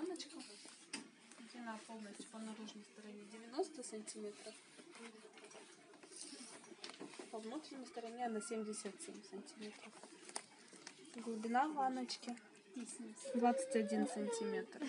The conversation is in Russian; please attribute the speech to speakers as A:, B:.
A: ванночка. Длина полностью по наружной стороне 90 сантиметров. По внутренней стороне она 77 сантиметров. Глубина ванночки 21 сантиметр.